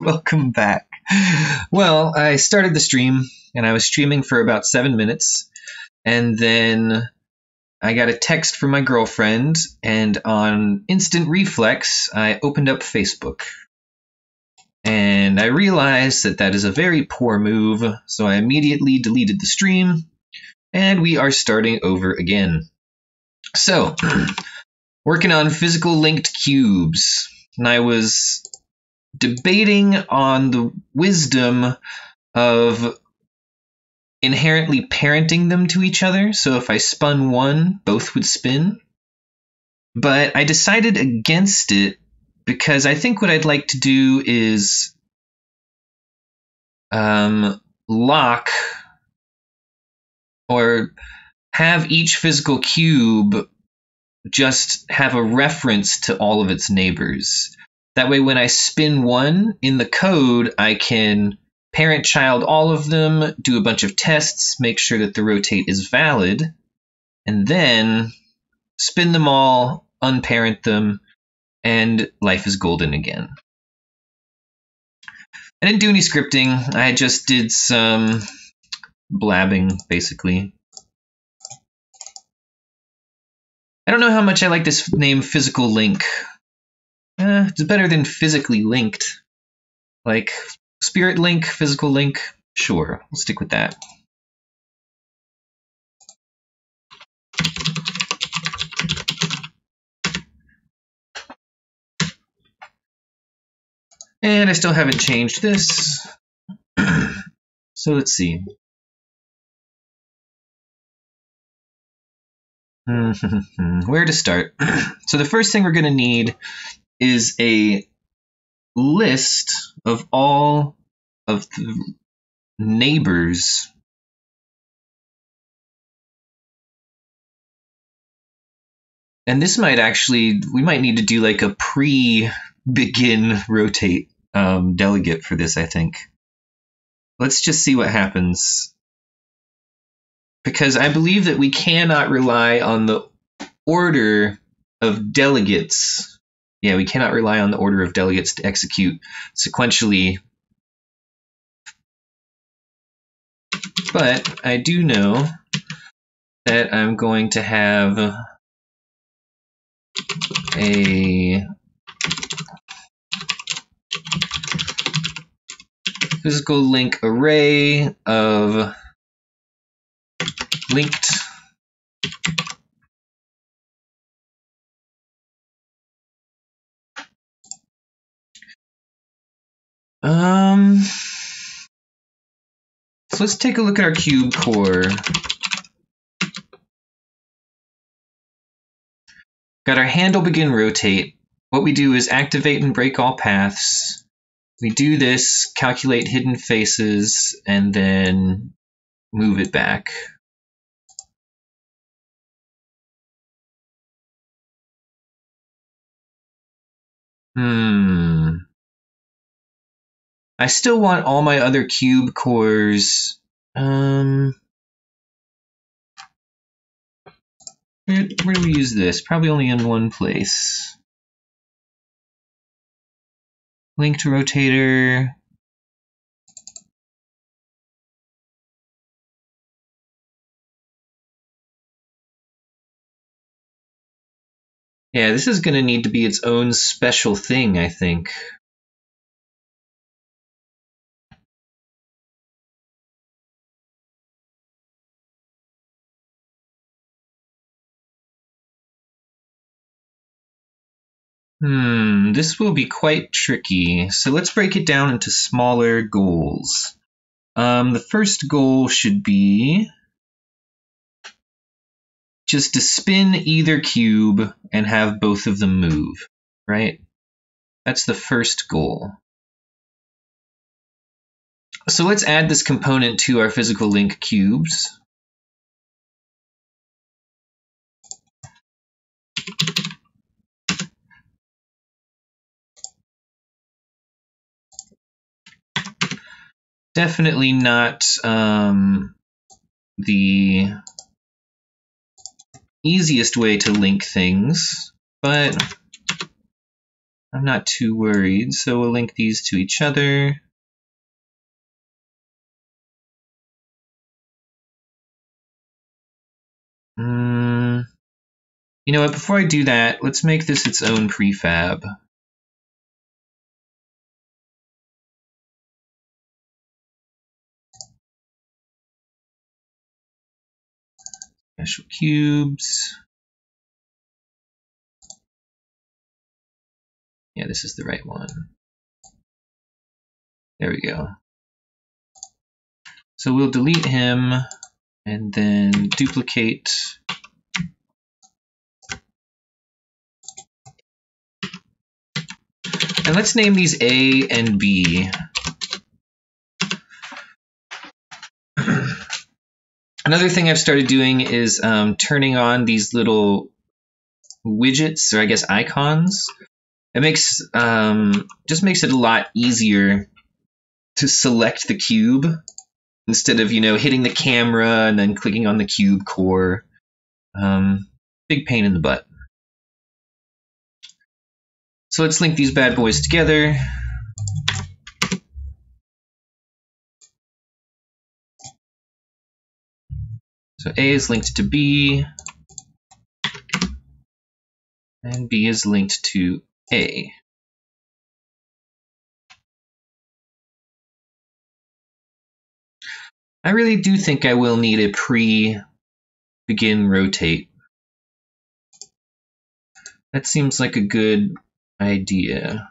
Welcome back. Well, I started the stream and I was streaming for about seven minutes, and then I got a text from my girlfriend, and on instant reflex, I opened up Facebook. And I realized that that is a very poor move, so I immediately deleted the stream, and we are starting over again. So, working on physical linked cubes, and I was debating on the wisdom of inherently parenting them to each other. So if I spun one, both would spin. But I decided against it because I think what I'd like to do is um, lock or have each physical cube just have a reference to all of its neighbors. That way, when I spin one in the code, I can parent child all of them, do a bunch of tests, make sure that the rotate is valid, and then spin them all, unparent them, and life is golden again. I didn't do any scripting, I just did some blabbing, basically. I don't know how much I like this name Physical Link. It's better than physically linked. Like spirit link, physical link. Sure, we'll stick with that. And I still haven't changed this. so let's see. Where to start? so the first thing we're going to need is a list of all of the neighbors. And this might actually we might need to do like a pre begin rotate um, delegate for this i think. Let's just see what happens. Because i believe that we cannot rely on the order of delegates yeah, we cannot rely on the order of delegates to execute sequentially. But I do know that I'm going to have a physical link array of linked Um, so let's take a look at our cube core. Got our handle begin rotate. What we do is activate and break all paths. We do this, calculate hidden faces, and then move it back. Hmm. I still want all my other cube cores. Um, where, where do we use this? Probably only in one place. Linked rotator. Yeah, this is going to need to be its own special thing, I think. Hmm, this will be quite tricky. So let's break it down into smaller goals. Um, the first goal should be just to spin either cube and have both of them move, right? That's the first goal. So let's add this component to our physical link cubes. Definitely not um, the easiest way to link things, but I'm not too worried. So we'll link these to each other. Mm, you know what, before I do that, let's make this its own prefab. Special cubes. Yeah, this is the right one. There we go. So we'll delete him and then duplicate and let's name these A and B. Another thing I've started doing is um, turning on these little widgets, or I guess icons. It makes um, just makes it a lot easier to select the cube instead of you know hitting the camera and then clicking on the cube core. Um, big pain in the butt. So let's link these bad boys together. So A is linked to B, and B is linked to A. I really do think I will need a pre-begin rotate. That seems like a good idea.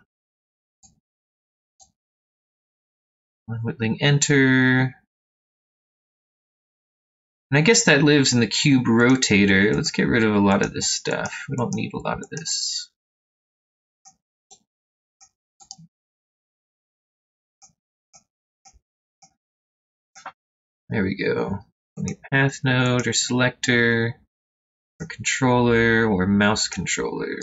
Whittling enter. And I guess that lives in the cube rotator. Let's get rid of a lot of this stuff. We don't need a lot of this. There we go. Any path node or selector or controller or mouse controller.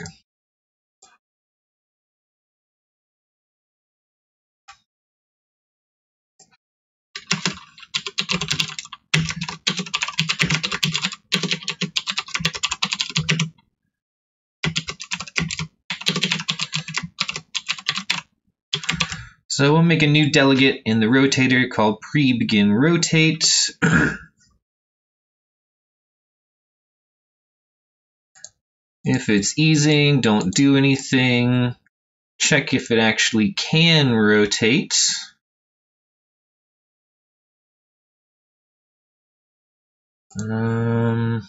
So we'll make a new delegate in the rotator called pre-begin rotate. if it's easing, don't do anything. Check if it actually can rotate. Um,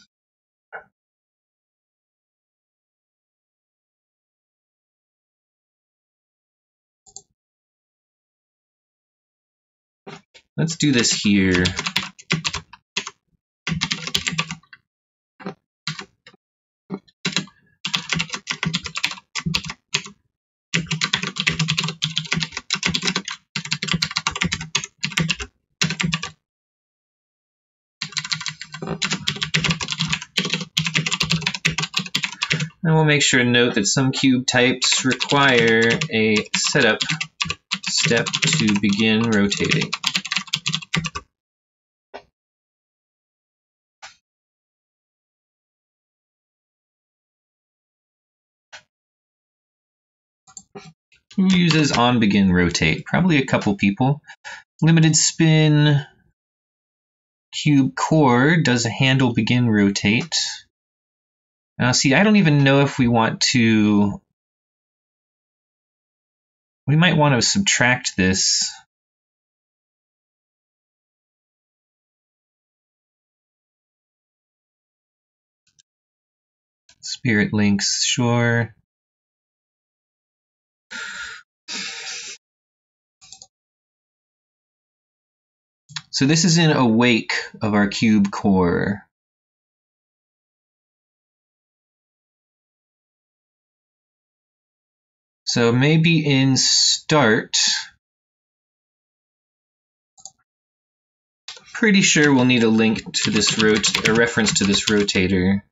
Let's do this here. And we'll make sure to note that some cube types require a setup step to begin rotating. Who uses on begin rotate? Probably a couple people. Limited spin cube core does a handle begin rotate. Now see, I don't even know if we want to, we might want to subtract this. Spirit links, sure. So this is in awake of our cube core. So maybe in start, pretty sure we'll need a link to this rot a reference to this rotator.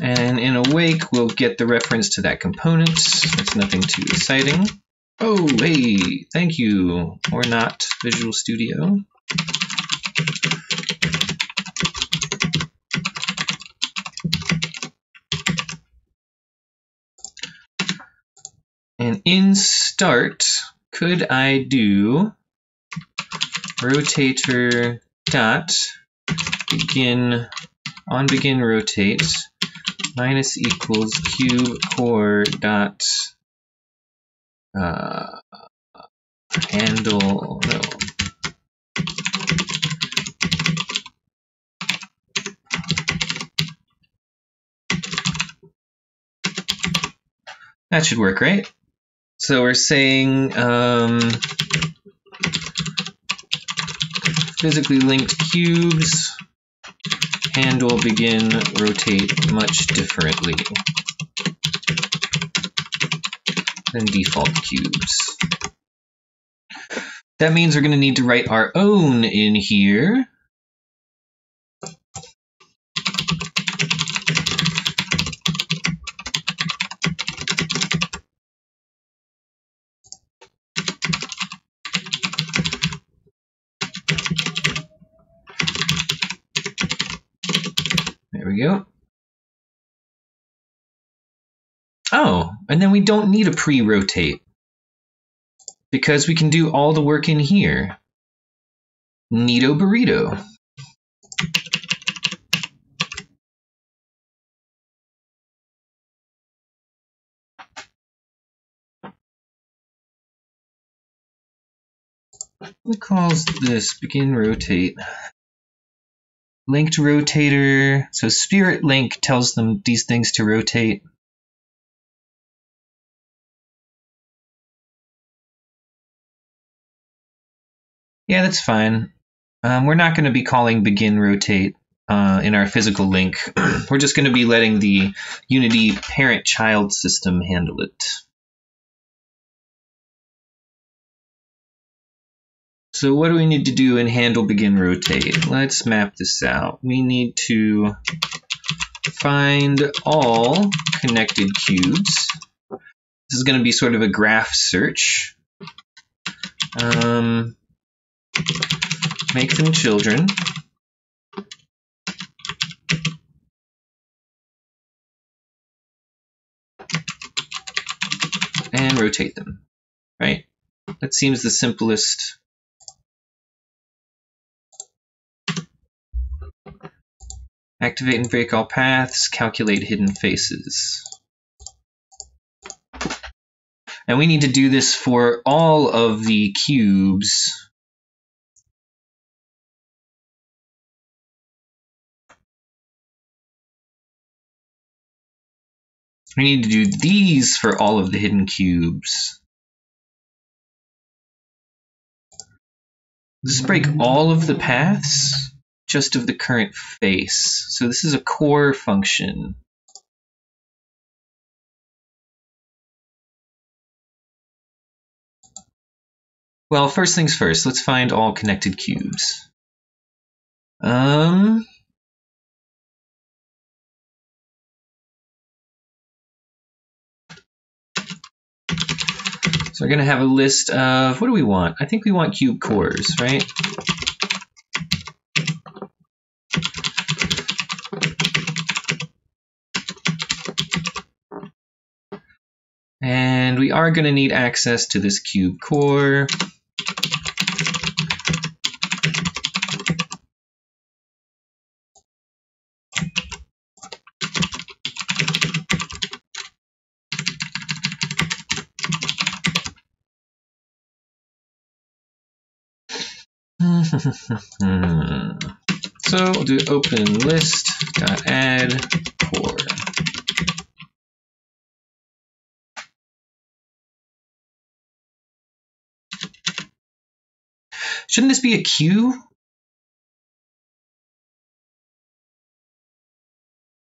And in awake, we'll get the reference to that component. It's nothing too exciting. Oh, hey, thank you, or not, Visual Studio. And in start, could I do rotator dot begin on begin rotate minus equals cube core dot uh, handle no That should work, right? So we're saying um, physically linked cubes handle begin rotate much differently than default cubes. That means we're going to need to write our own in here. Go. Oh, and then we don't need a pre-rotate because we can do all the work in here. Neato burrito. Who calls this begin rotate? Linked rotator. So spirit link tells them these things to rotate. Yeah, that's fine. Um, we're not going to be calling begin rotate uh, in our physical link. we're just going to be letting the Unity parent-child system handle it. So what do we need to do in handle begin rotate? Let's map this out. We need to find all connected cubes. This is going to be sort of a graph search. Um, make them children. And rotate them, right? That seems the simplest Activate and break all paths, calculate hidden faces. And we need to do this for all of the cubes. We need to do these for all of the hidden cubes. This break all of the paths? Just of the current face. So this is a core function. Well, first things first, let's find all connected cubes. Um, so we're going to have a list of, what do we want? I think we want cube cores, right? And we are going to need access to this cube core. so we'll do open list dot add core. Shouldn't this be a queue?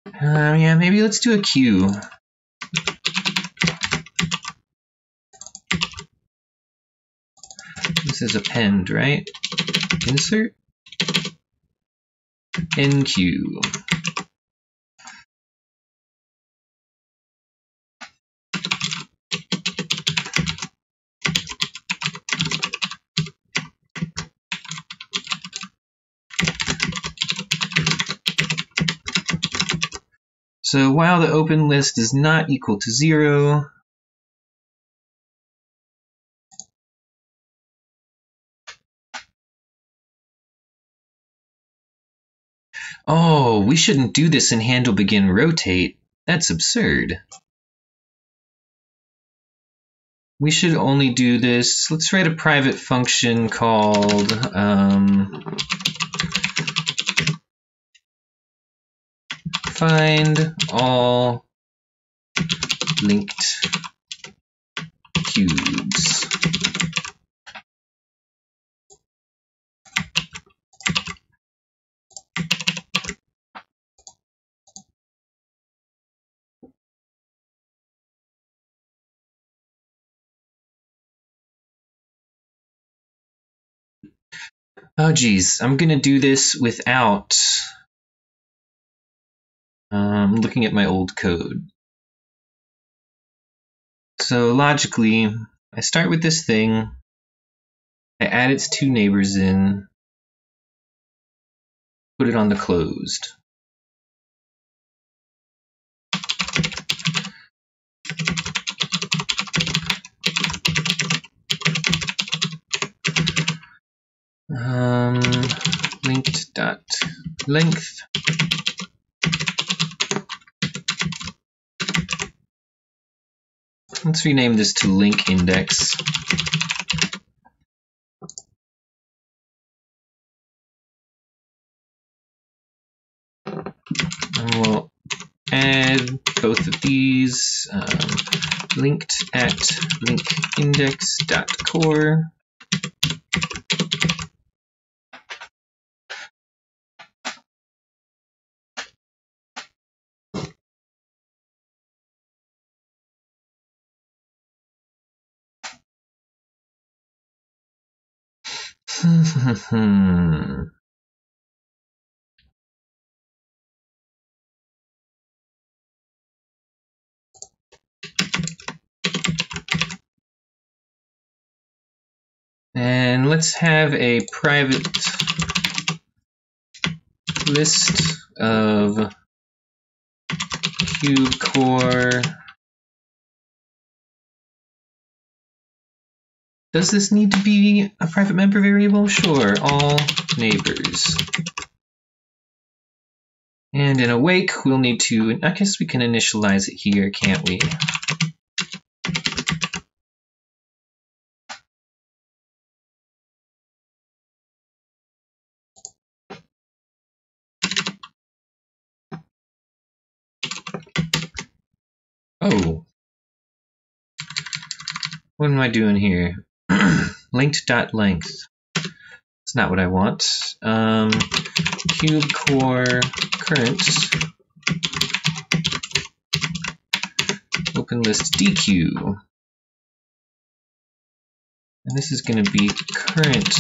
Uh, yeah, maybe let's do a queue. This is append, right? Insert. Enqueue. So while the open list is not equal to zero, Oh, we shouldn't do this in handle begin rotate. That's absurd. We should only do this. Let's write a private function called um, find all linked cubes. Oh geez, I'm gonna do this without um, looking at my old code. So logically, I start with this thing, I add its two neighbors in, put it on the closed. Um, linked dot length. Let's rename this to link index. And we'll add both of these um, linked at link And let's have a private list of cube core Does this need to be a private member variable? Sure, all neighbors. And in awake, we'll need to, I guess we can initialize it here, can't we? Oh. What am I doing here? linked dot length. It's not what I want. Um, cube core current open list dequeue. And this is going to be current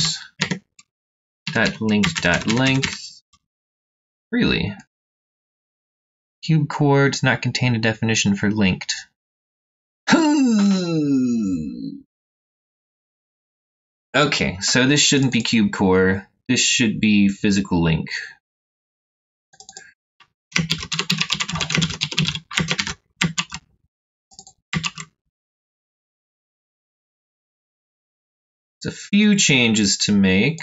dot linked dot length. Really? Cube core does not contain a definition for linked. Okay, so this shouldn't be cube core. This should be physical link. There's a few changes to make.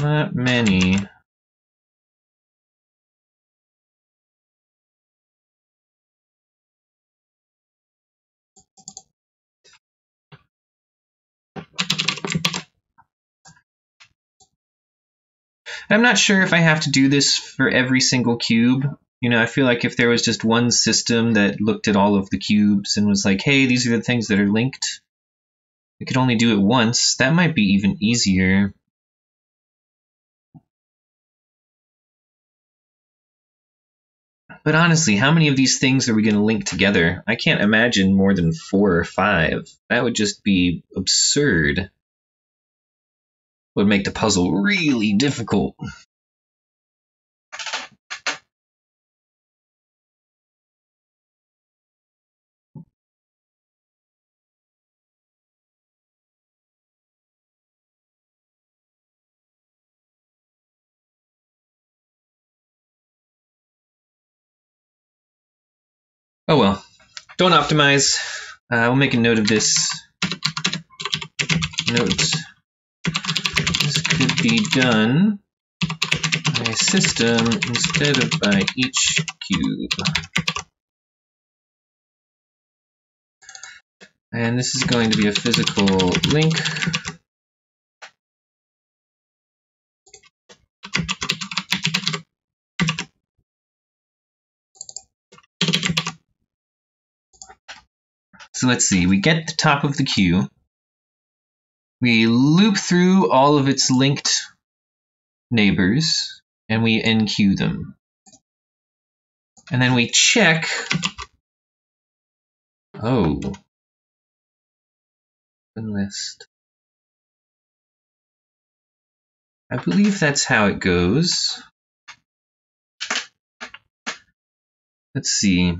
Not many. I'm not sure if I have to do this for every single cube. You know, I feel like if there was just one system that looked at all of the cubes and was like, hey, these are the things that are linked, we could only do it once. That might be even easier. But honestly, how many of these things are we going to link together? I can't imagine more than four or five. That would just be absurd would make the puzzle really difficult. Oh well, don't optimize. Uh, we'll make a note of this. Note be done by system instead of by each cube. And this is going to be a physical link. So let's see, we get the top of the queue. We loop through all of its linked neighbors and we enqueue them. And then we check. Oh, list. I believe that's how it goes. Let's see.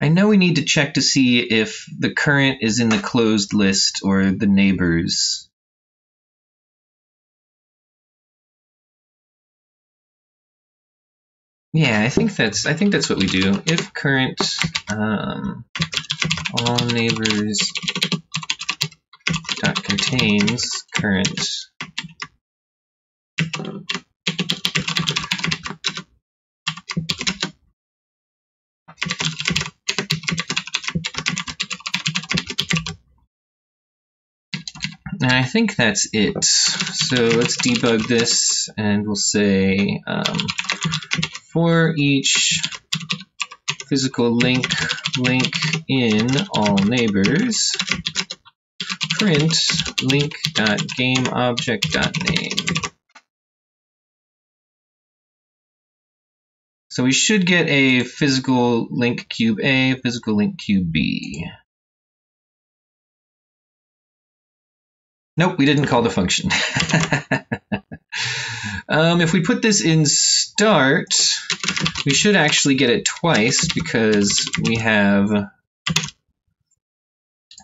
I know we need to check to see if the current is in the closed list or the neighbors. Yeah, I think that's I think that's what we do. If current um, all neighbors dot contains current And I think that's it. So let's debug this and we'll say um, for each physical link link in all neighbors print link.gameObject.name. So we should get a physical link cube A, physical link cube B. Nope, we didn't call the function. um, if we put this in start, we should actually get it twice because we have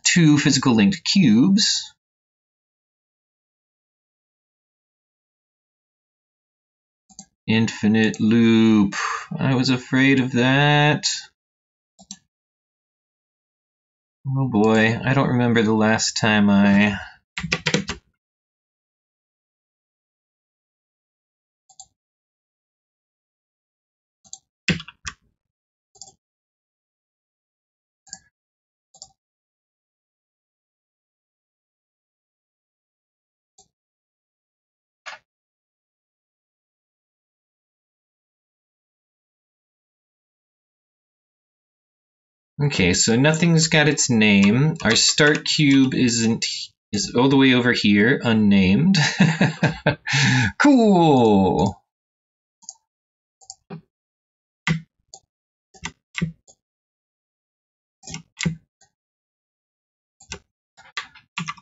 two physical linked cubes. Infinite loop. I was afraid of that. Oh boy, I don't remember the last time I Okay, so nothing's got its name. Our start cube isn't is all the way over here, unnamed. cool.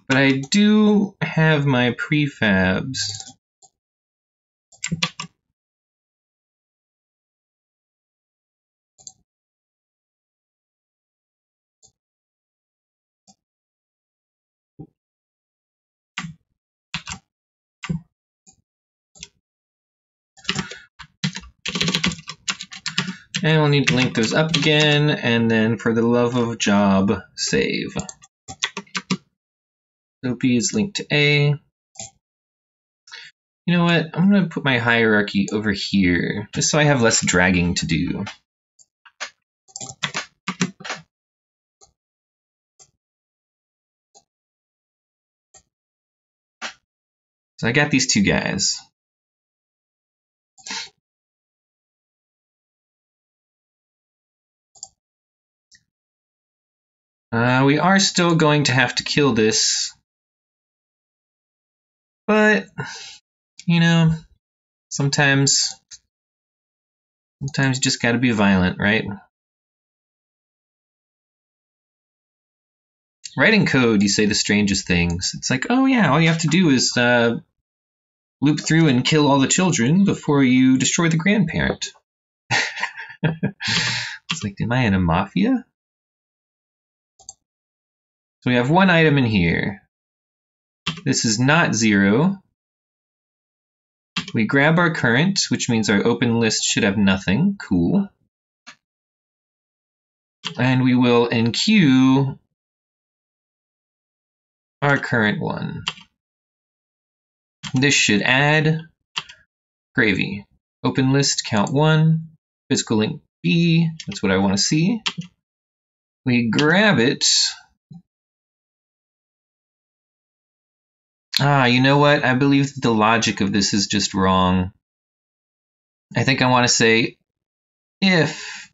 But I do have my prefabs. And we'll need to link those up again, and then for the love of job, save. So B is linked to A. You know what? I'm going to put my hierarchy over here, just so I have less dragging to do. So I got these two guys. Uh, we are still going to have to kill this. But, you know, sometimes, sometimes you just gotta be violent, right? Writing code, you say the strangest things. It's like, oh yeah, all you have to do is uh, loop through and kill all the children before you destroy the grandparent. it's like, am I in a mafia? We have one item in here. This is not zero. We grab our current, which means our open list should have nothing. Cool. And we will enqueue our current one. This should add gravy. Open list, count one, physical link B, that's what I want to see. We grab it. Ah, you know what? I believe the logic of this is just wrong. I think I want to say if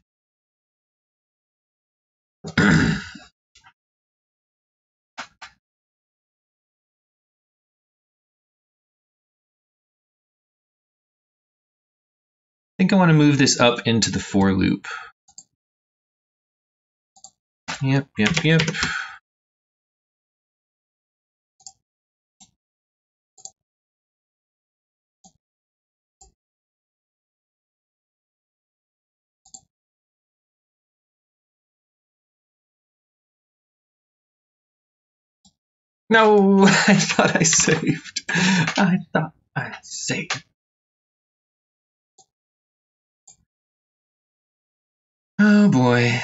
I think I want to move this up into the for loop. Yep, yep, yep. No, I thought I saved. I thought I saved. Oh boy.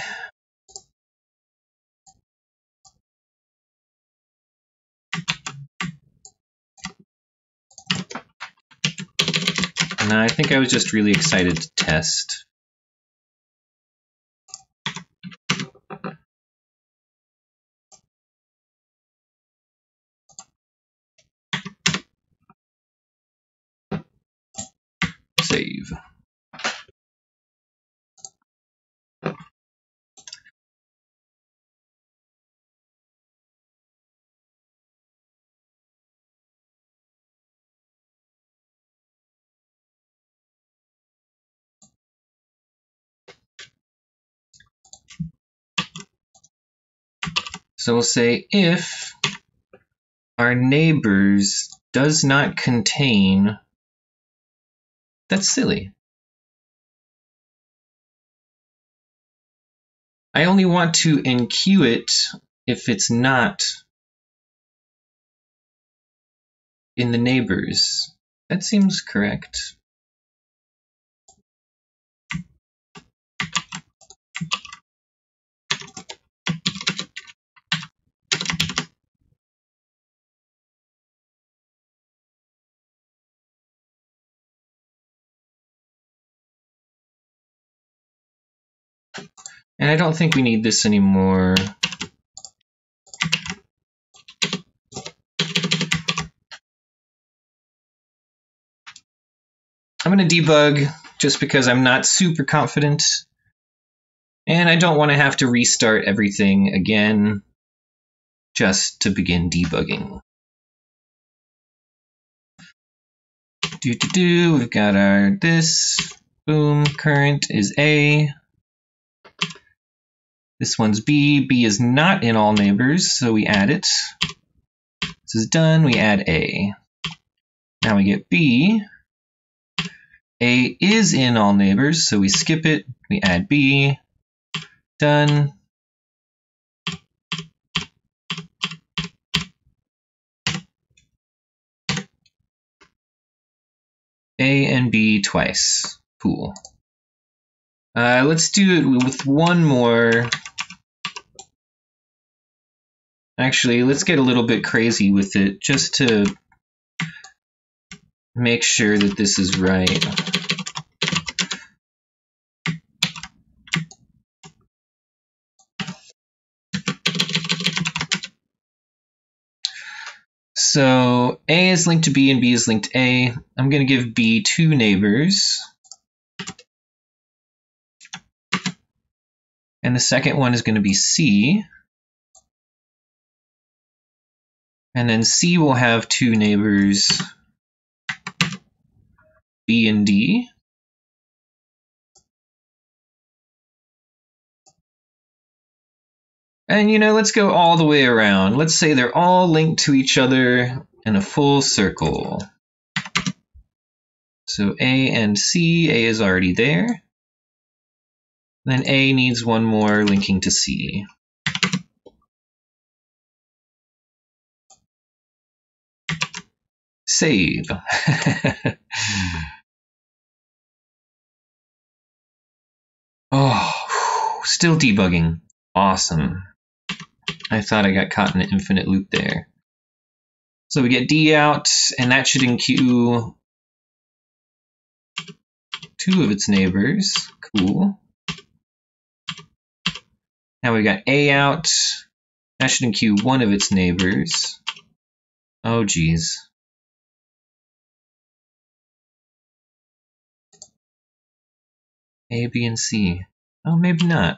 And I think I was just really excited to test. So we'll say if our neighbors does not contain, that's silly. I only want to enqueue it if it's not in the neighbors. That seems correct. And I don't think we need this anymore. I'm going to debug just because I'm not super confident. And I don't want to have to restart everything again just to begin debugging. Do do do, we've got our this, boom, current is A, this one's B. B is not in all neighbors, so we add it. This is done, we add A. Now we get B. A is in all neighbors, so we skip it, we add B. Done. A and B twice. Cool. Uh, let's do it with one more Actually, let's get a little bit crazy with it just to make sure that this is right. So A is linked to B and B is linked to A. I'm going to give B two neighbors. And the second one is going to be C. And then C will have two neighbors, B and D. And you know, let's go all the way around. Let's say they're all linked to each other in a full circle. So A and C, A is already there. Then A needs one more linking to C. save. oh, still debugging. Awesome. I thought I got caught in an infinite loop there. So we get D out, and that should enqueue two of its neighbors. Cool. Now we've got A out. That should enqueue one of its neighbors. Oh, geez. A, B, and C. Oh, maybe not.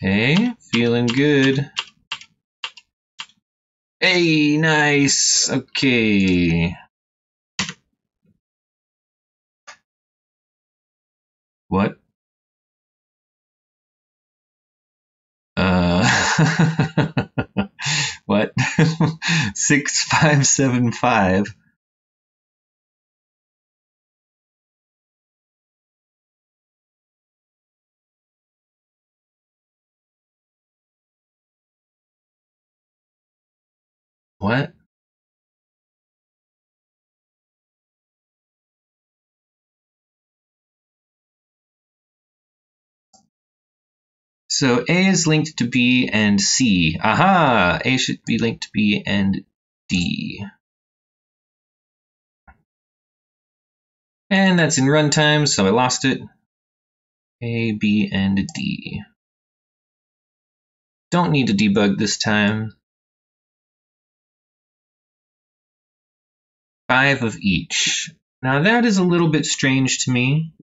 Hey, feeling good. Hey, nice. Okay. What? Uh, what? Six five seven five. So A is linked to B and C. Aha! A should be linked to B and D. And that's in runtime, so I lost it. A, B, and D. Don't need to debug this time. Five of each. Now that is a little bit strange to me.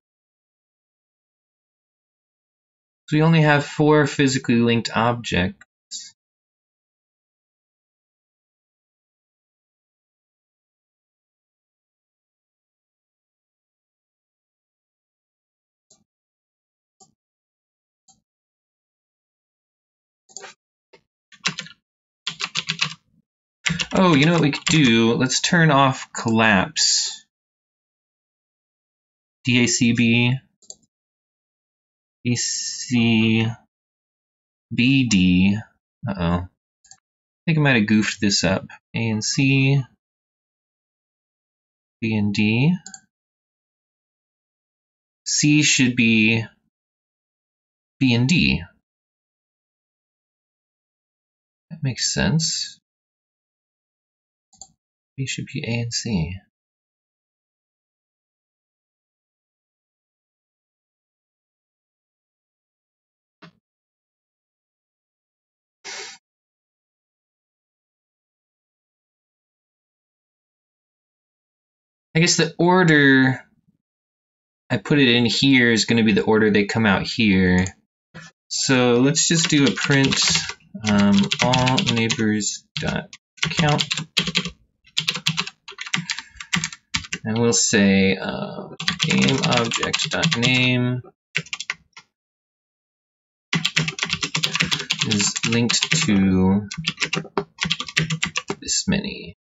We only have four physically linked objects. Oh, you know what we could do? Let's turn off collapse. DACB. BC. BD. Uh oh. I think I might have goofed this up. A and C. B and D. C should be B and D. That makes sense. B should be A and C. I guess the order I put it in here is going to be the order they come out here. So let's just do a print um, all neighbors dot count and we'll say uh, game object dot name is linked to this many.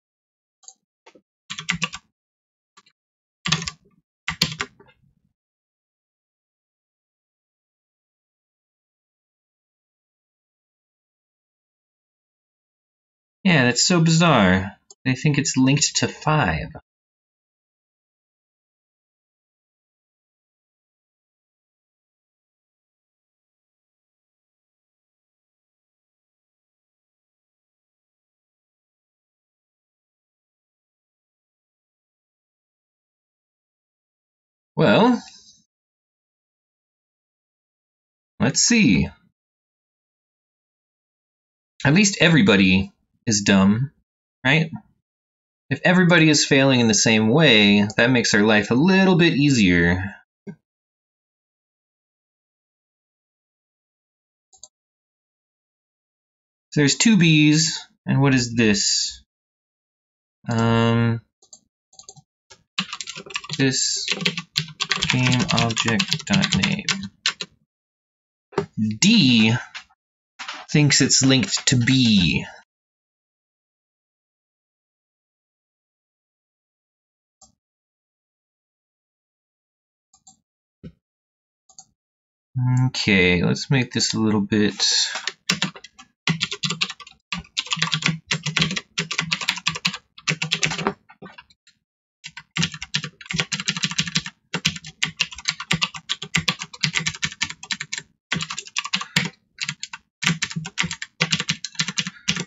Yeah, that's so bizarre. They think it's linked to 5. Well, let's see. At least everybody is dumb, right? If everybody is failing in the same way, that makes our life a little bit easier. So there's two B's, and what is this? Um, this game object dot name. D thinks it's linked to B. Okay, let's make this a little bit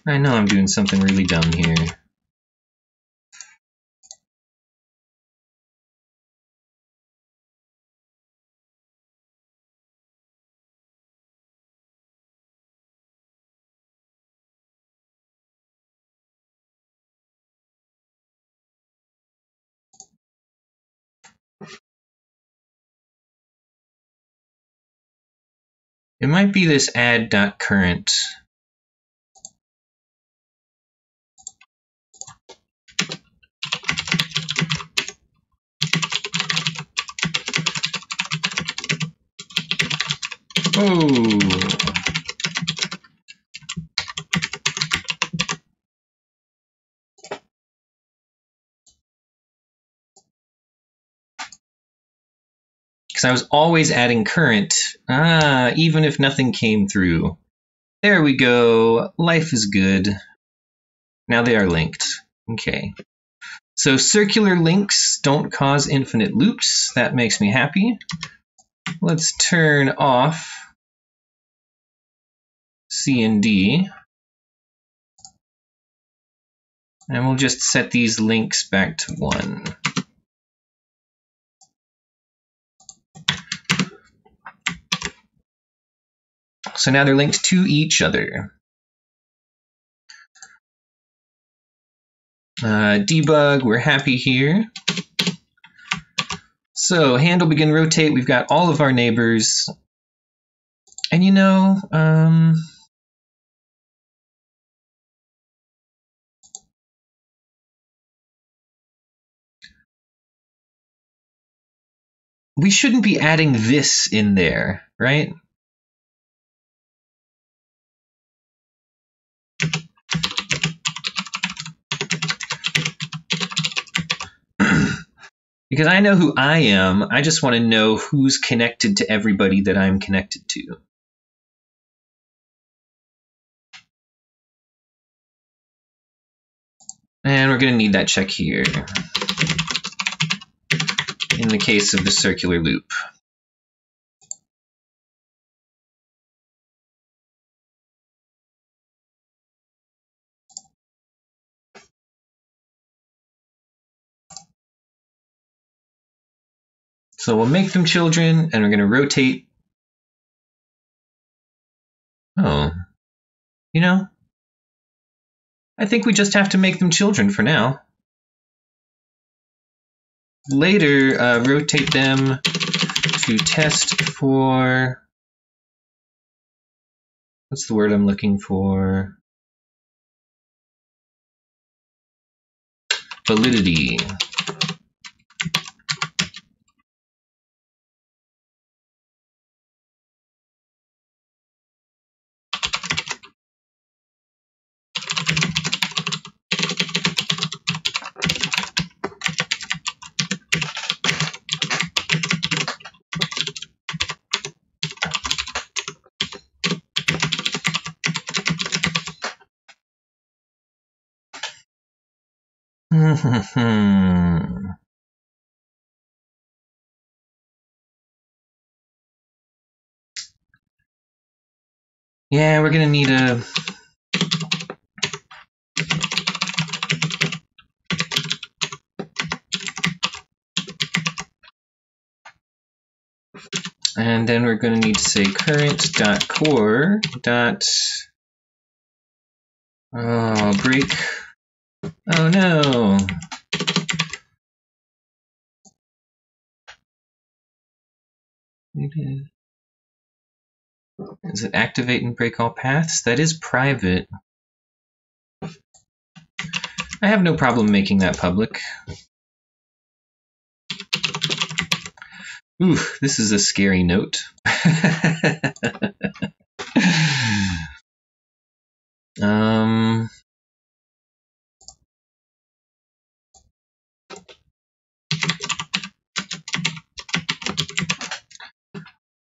I know I'm doing something really dumb here. It might be this add.current. Oh. Because I was always adding current, ah, even if nothing came through. There we go. Life is good. Now they are linked. Okay. So circular links don't cause infinite loops. That makes me happy. Let's turn off C and D. And we'll just set these links back to one. So now they're linked to each other. Uh, debug, we're happy here. So handle begin rotate, we've got all of our neighbors. And you know, um, we shouldn't be adding this in there, right? Because I know who I am. I just want to know who's connected to everybody that I'm connected to. And we're going to need that check here in the case of the circular loop. So we'll make them children and we're going to rotate. Oh, you know, I think we just have to make them children for now later uh, rotate them to test for what's the word I'm looking for? Validity. yeah, we're gonna need a and then we're going to need to say current dot oh, break Oh no! Is it activate and break all paths? That is private. I have no problem making that public. Ooh, this is a scary note. um,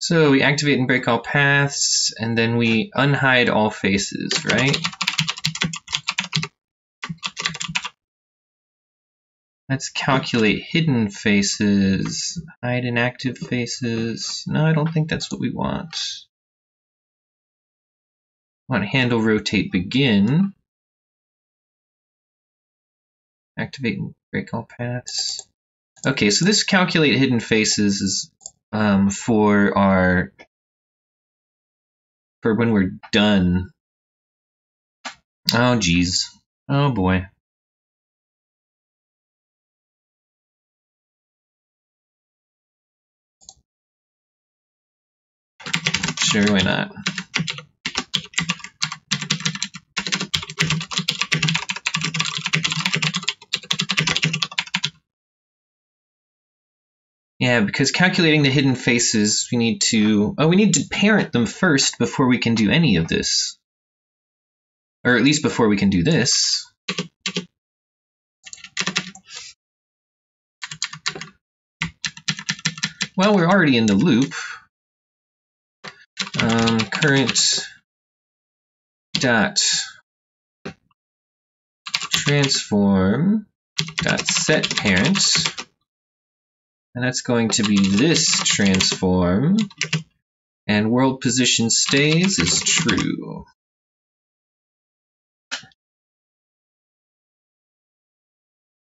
So we activate and break all paths, and then we unhide all faces, right? Let's calculate hidden faces, hide inactive faces. No, I don't think that's what we want. I want handle rotate begin. Activate and break all paths. Okay, so this calculate hidden faces is um, for our for when we're done. Oh jeez. Oh boy. Sure, why not? Yeah, because calculating the hidden faces, we need to, oh, we need to parent them first before we can do any of this. Or at least before we can do this. Well, we're already in the loop. Um, current dot transform dot set parent and that's going to be this transform. And world position stays is true.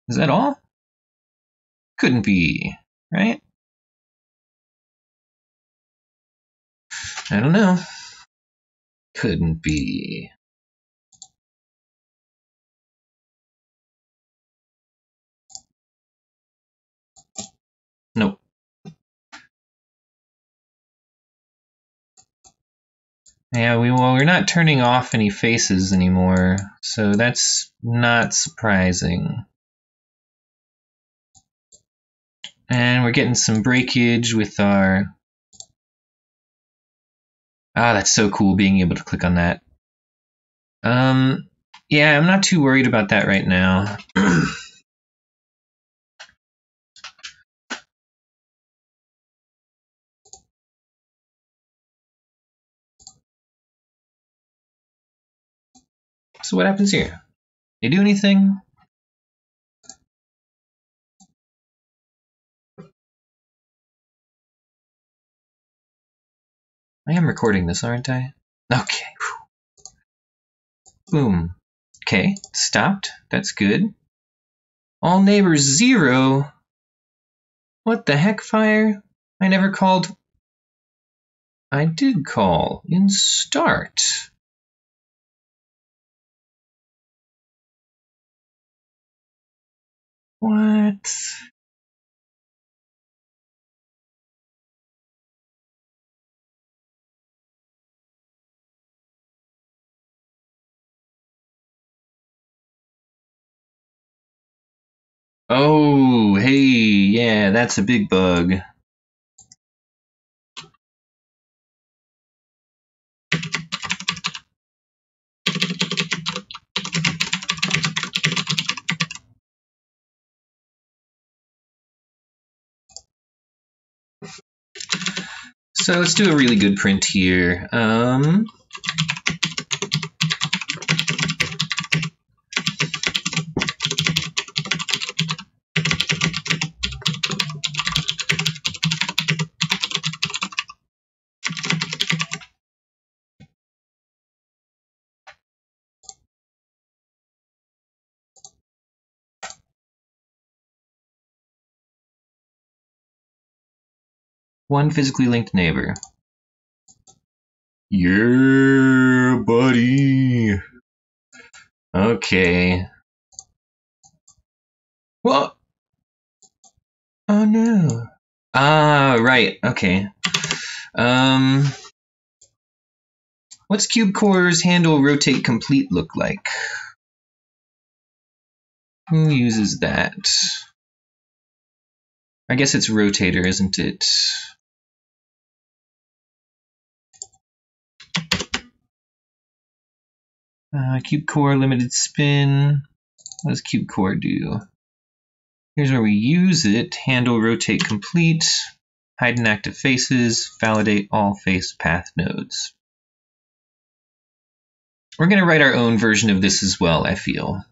Is that all? Couldn't be, right? I don't know. Couldn't be. Yeah, we well, we're not turning off any faces anymore, so that's not surprising. And we're getting some breakage with our... Ah, that's so cool being able to click on that. Um, yeah, I'm not too worried about that right now. So what happens here? They do anything? I am recording this, aren't I? Okay. Boom. Okay, stopped. That's good. All neighbors zero. What the heck, fire? I never called. I did call in start. What? Oh, hey, yeah, that's a big bug. So let's do a really good print here. Um, One physically linked neighbor. Yeah, buddy. Okay. What? Oh no. Ah, right. Okay. Um, what's CubeCore's handle rotate complete look like? Who uses that? I guess it's rotator, isn't it? Uh, cube core limited spin. What does cube core do? Here's where we use it. Handle rotate complete. hide inactive faces, validate all face path nodes. We're going to write our own version of this as well, I feel.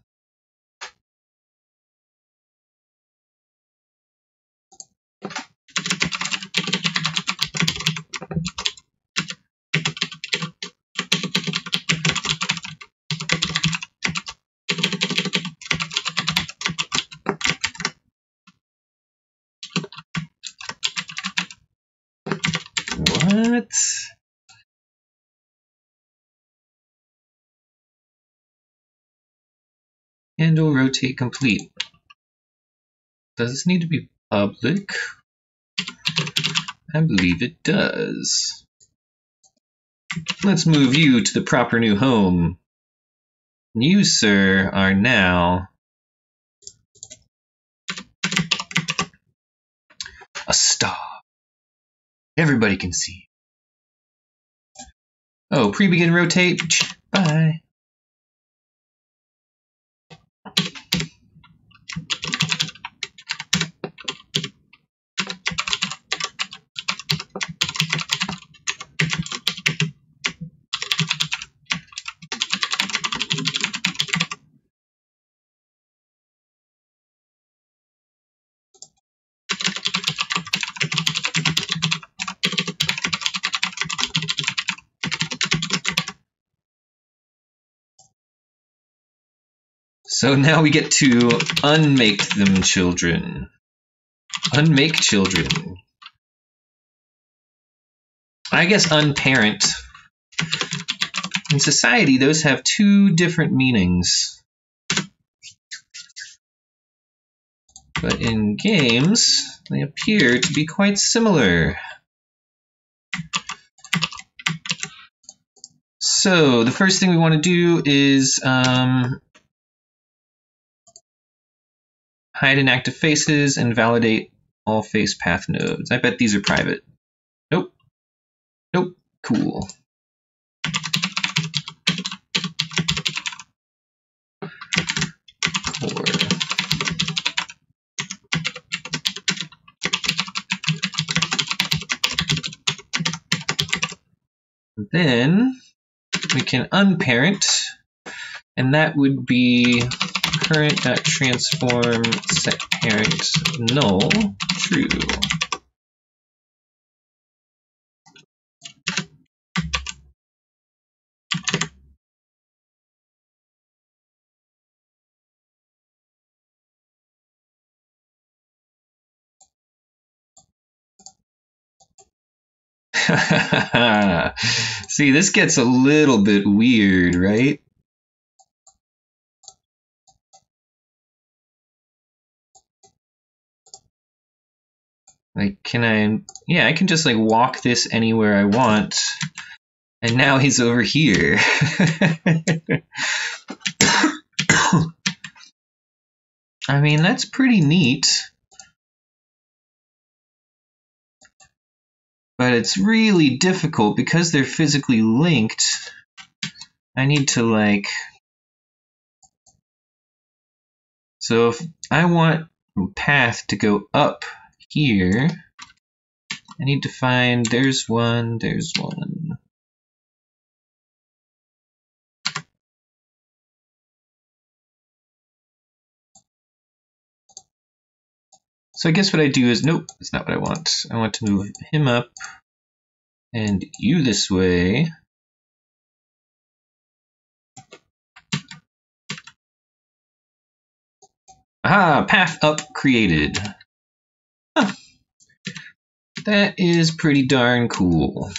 What? Handle rotate complete. Does this need to be public? I believe it does. Let's move you to the proper new home. You, sir, are now a star. Everybody can see. Oh, pre-begin rotate. Bye. So now we get to unmake them children. Unmake children. I guess unparent. In society, those have two different meanings. But in games, they appear to be quite similar. So the first thing we want to do is um, hide inactive faces, and validate all face path nodes. I bet these are private. Nope. Nope. Cool. Then we can unparent, and that would be current.transform set parent null true. See, this gets a little bit weird, right? Like, can I, yeah, I can just like walk this anywhere I want. And now he's over here. I mean, that's pretty neat. But it's really difficult because they're physically linked. I need to like, so if I want path to go up here, I need to find, there's one, there's one. So I guess what I do is, nope, that's not what I want. I want to move him up and you this way. Aha, path up created. That is pretty darn cool.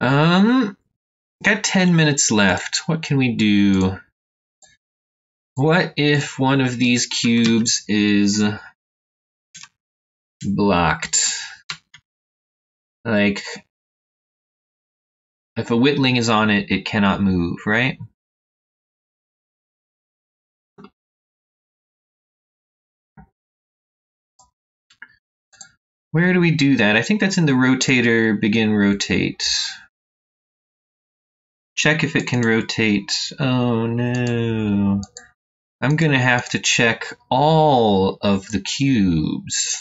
Um, got 10 minutes left. What can we do? What if one of these cubes is blocked? Like, if a Witling is on it, it cannot move, right? Where do we do that? I think that's in the rotator, begin rotate. Check if it can rotate. Oh no. I'm going to have to check all of the cubes.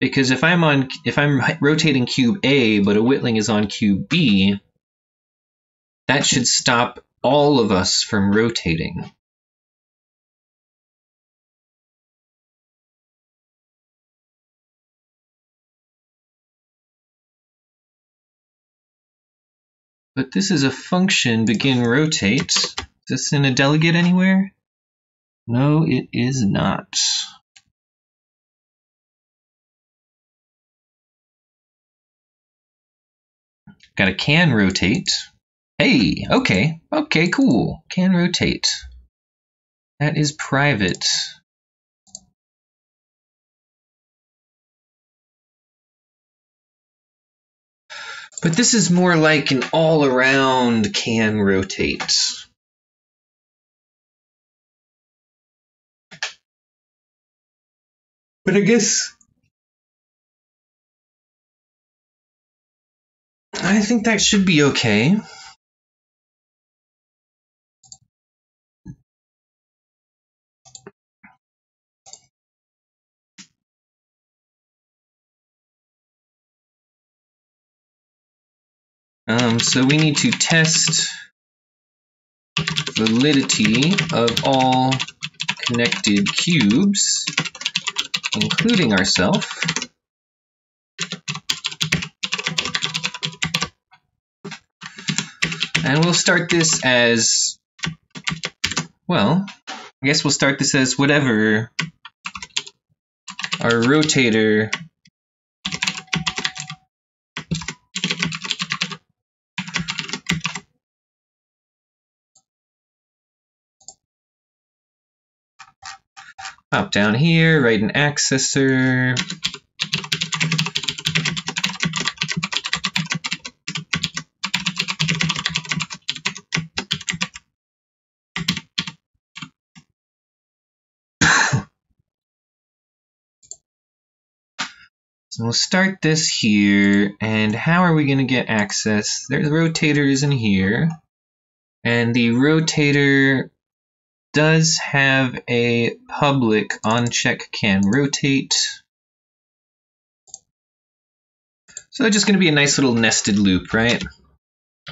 Because if I'm on if I'm rotating cube A but a Witling is on cube B, that should stop all of us from rotating. But this is a function, begin rotate. Is this in a delegate anywhere? No, it is not. Got a can rotate. Hey, okay, okay, cool. Can rotate. That is private. But this is more like an all-around can rotate. But I guess I think that should be okay. Um, so we need to test validity of all connected cubes, including ourselves. And we'll start this as, well, I guess we'll start this as whatever our rotator Pop down here, write an accessor. So we'll start this here, and how are we going to get access? There, the rotator is in here, and the rotator does have a public onCheck can rotate. So that's just going to be a nice little nested loop, right?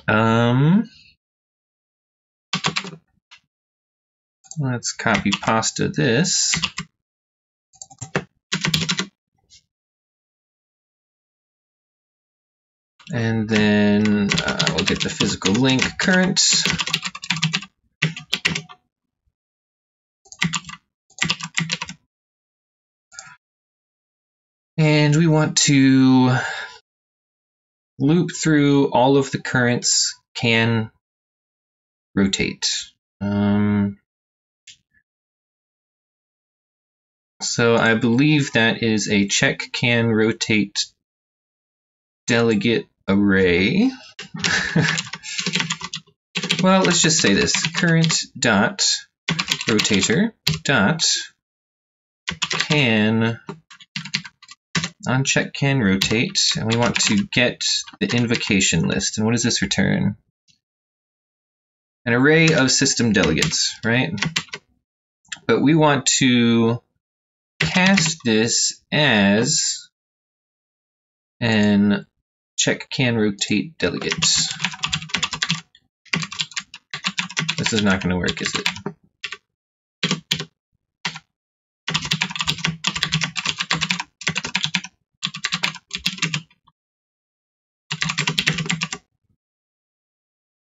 Um, let's copy pasta this. And then uh, we'll get the physical link current. And we want to loop through all of the currents can rotate. Um, so I believe that is a check can rotate delegate array. well, let's just say this current dot rotator dot can uncheck can rotate, and we want to get the invocation list. And what does this return? An array of system delegates, right? But we want to cast this as an check can rotate delegates. This is not going to work, is it?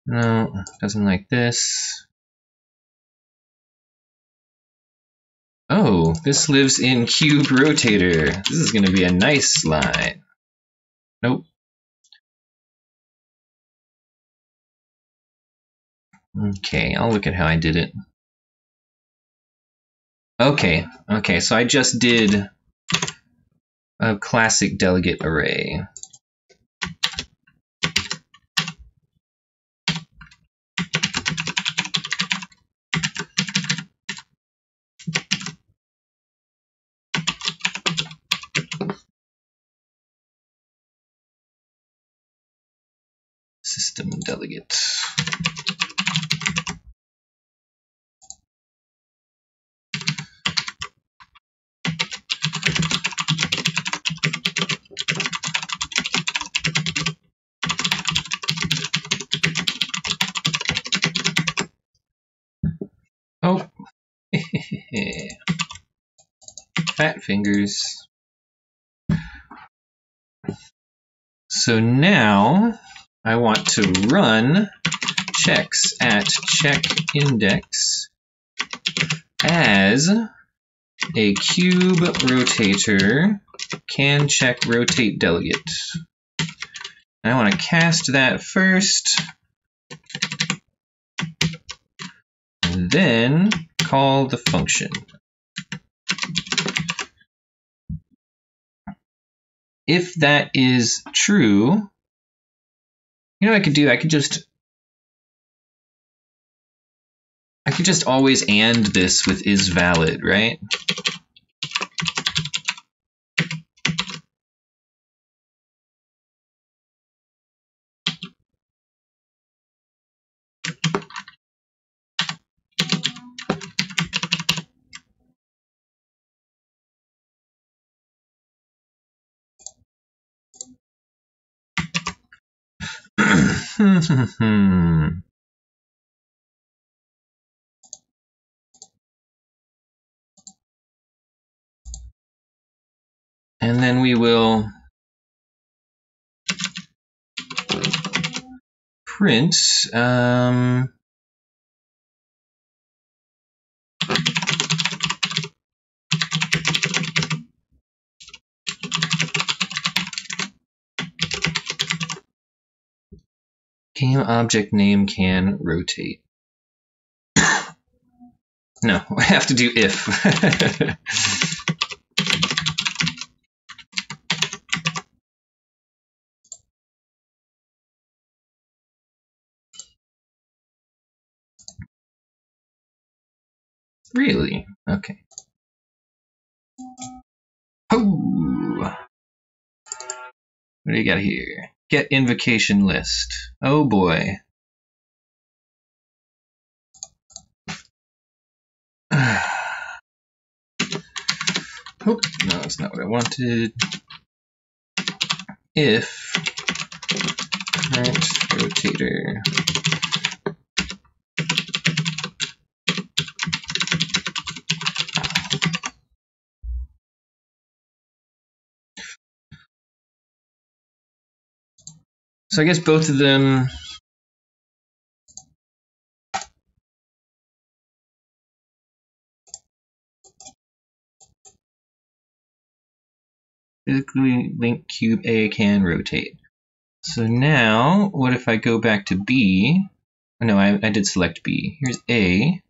No, doesn't like this. Oh, this lives in cube rotator. This is going to be a nice slide. Nope. Okay, I'll look at how I did it. Okay, okay, so I just did a classic delegate array. system delegate. Oh, fat fingers. So now I want to run checks at check index as a cube rotator can check rotate delegate. And I want to cast that first and then call the function. If that is true, you know what I could do? I could just I could just always and this with is valid, right? And then we will print um, game object name can rotate. no, I have to do if. Really? Okay. Oh! What do you got here? Get invocation list. Oh boy. oh, no, that's not what I wanted. If current rotator So I guess both of them physically linked cube A can rotate. So now, what if I go back to B? No, I, I did select B. Here's A.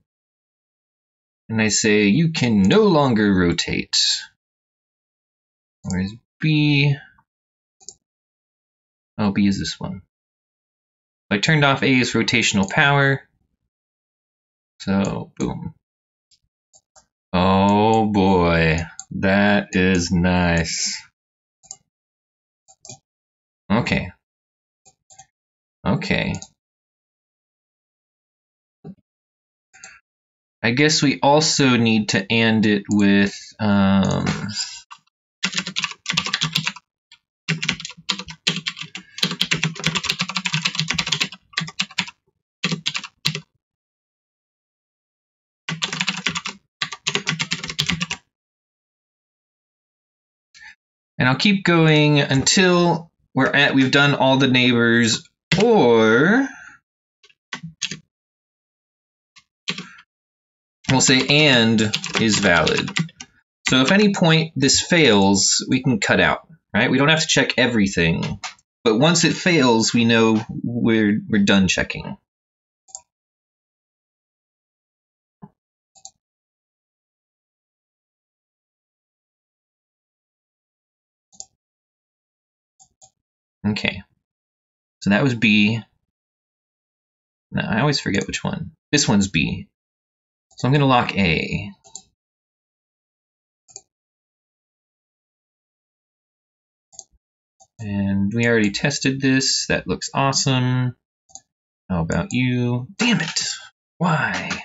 And I say, you can no longer rotate. Where's B? Oh, B is this one. I turned off A's rotational power. So, boom. Oh boy, that is nice. Okay. Okay. I guess we also need to and it with um, And I'll keep going until we're at we've done all the neighbors or we'll say and is valid. So if any point this fails, we can cut out, right? We don't have to check everything. But once it fails, we know we're, we're done checking. Okay. So that was B. No, I always forget which one. This one's B. So I'm going to lock A. And we already tested this. That looks awesome. How about you? Damn it! Why?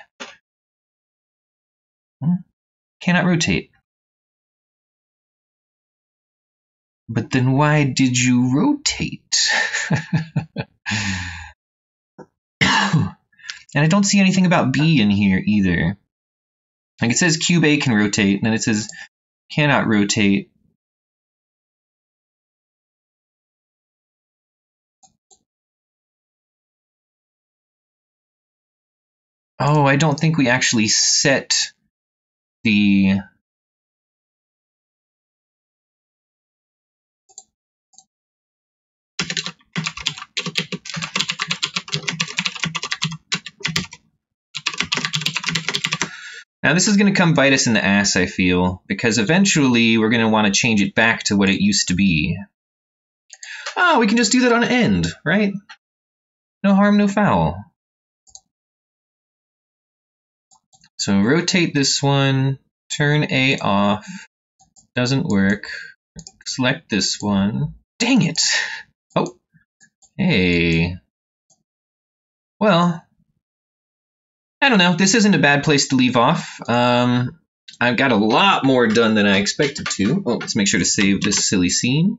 Hmm? Cannot rotate. But then why did you rotate? and I don't see anything about B in here either. Like it says cube A can rotate, and then it says cannot rotate. Oh, I don't think we actually set the Now this is going to come bite us in the ass, I feel, because eventually we're going to want to change it back to what it used to be. Oh, we can just do that on end, right? No harm, no foul. So rotate this one, turn A off, doesn't work. Select this one. Dang it! Oh, hey. Well, I don't know. This isn't a bad place to leave off. Um, I've got a lot more done than I expected to. Oh, let's make sure to save this silly scene.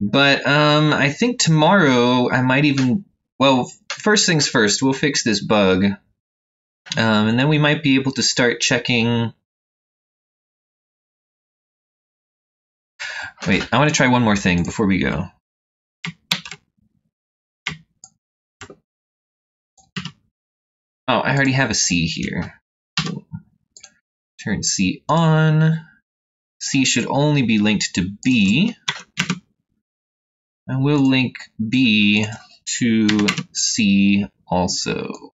But um, I think tomorrow I might even. Well, first things first, we'll fix this bug. Um, and then we might be able to start checking. Wait, I want to try one more thing before we go. Oh, I already have a C here. Turn C on. C should only be linked to B. And we'll link B to C also.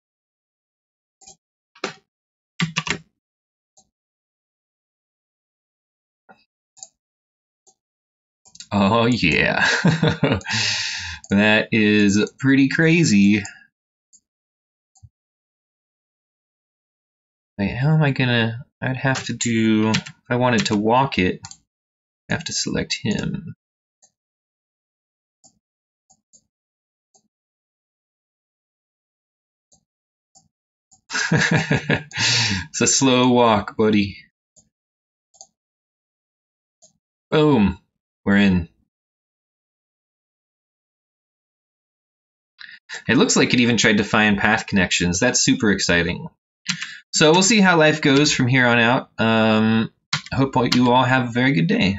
Oh yeah. that is pretty crazy. Wait, how am I gonna... I'd have to do... If I wanted to walk it, I have to select him. it's a slow walk, buddy. Boom. We're in. It looks like it even tried to find path connections. That's super exciting. So we'll see how life goes from here on out. Um, hope you all have a very good day.